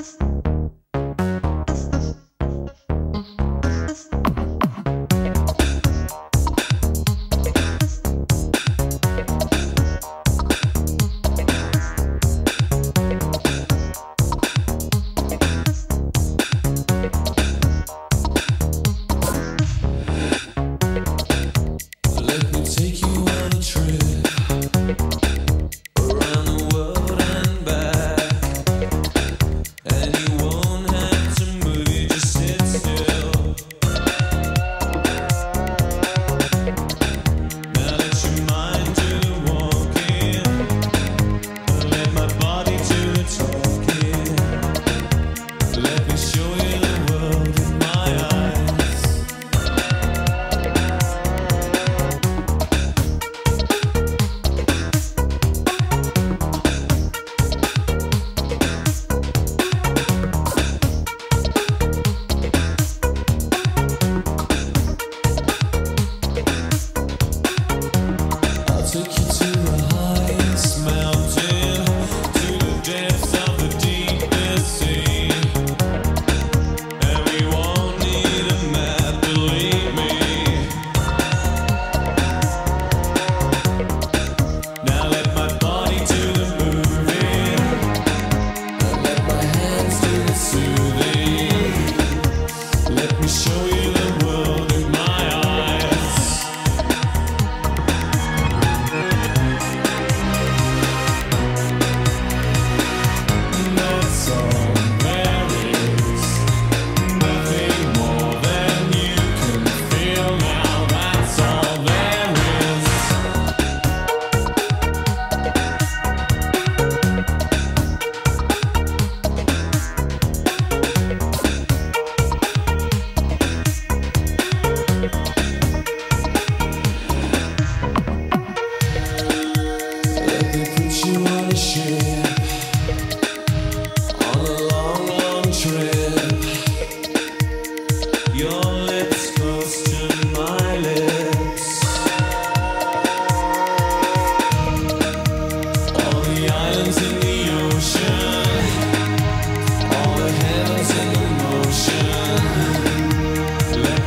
Cause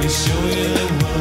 Me show you the world